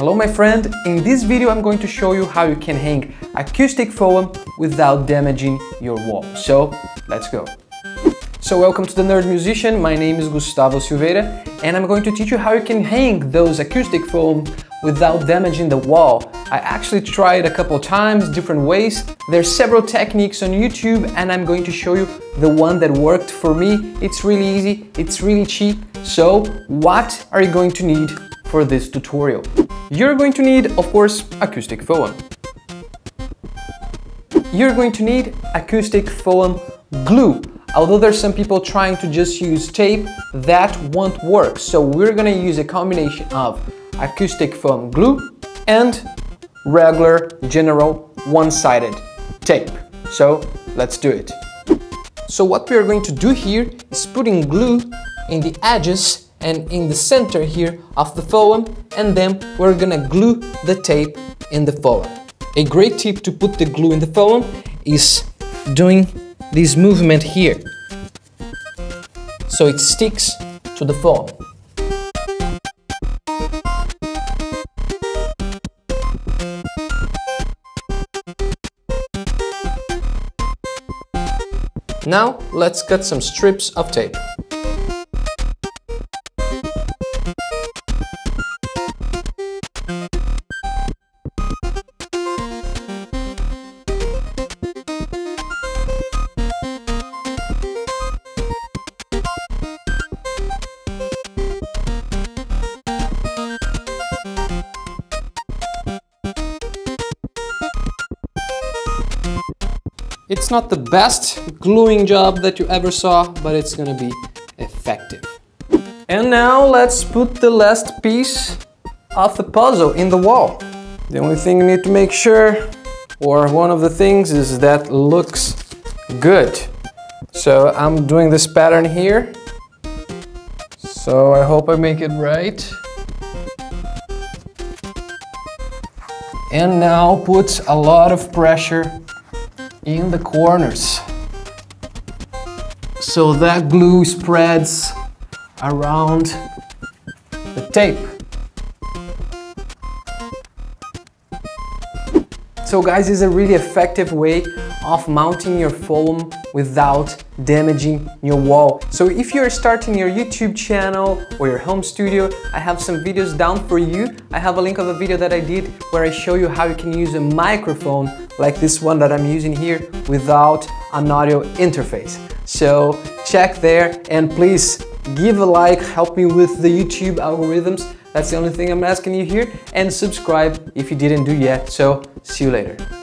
Hello my friend, in this video I'm going to show you how you can hang acoustic foam without damaging your wall. So let's go. So welcome to the Nerd Musician, my name is Gustavo Silveira and I'm going to teach you how you can hang those acoustic foam without damaging the wall. I actually tried a couple times, different ways. There's several techniques on YouTube and I'm going to show you the one that worked for me. It's really easy, it's really cheap. So what are you going to need for this tutorial? You're going to need, of course, acoustic foam. You're going to need acoustic foam glue. Although there's some people trying to just use tape, that won't work. So we're gonna use a combination of acoustic foam glue and regular general one-sided tape. So let's do it. So what we are going to do here is putting glue in the edges and in the center here of the foam and then we're gonna glue the tape in the foam. A great tip to put the glue in the foam is doing this movement here so it sticks to the foam. Now let's cut some strips of tape. It's not the best gluing job that you ever saw, but it's gonna be effective. And now let's put the last piece of the puzzle in the wall. The only thing you need to make sure, or one of the things, is that looks good. So I'm doing this pattern here. So I hope I make it right. And now put a lot of pressure in the corners. So that glue spreads around the tape. So guys, this is a really effective way of mounting your foam without damaging your wall. So if you're starting your YouTube channel or your home studio, I have some videos down for you. I have a link of a video that I did where I show you how you can use a microphone like this one that I'm using here without an audio interface. So check there and please give a like, help me with the YouTube algorithms. That's the only thing I'm asking you here and subscribe if you didn't do yet. So see you later.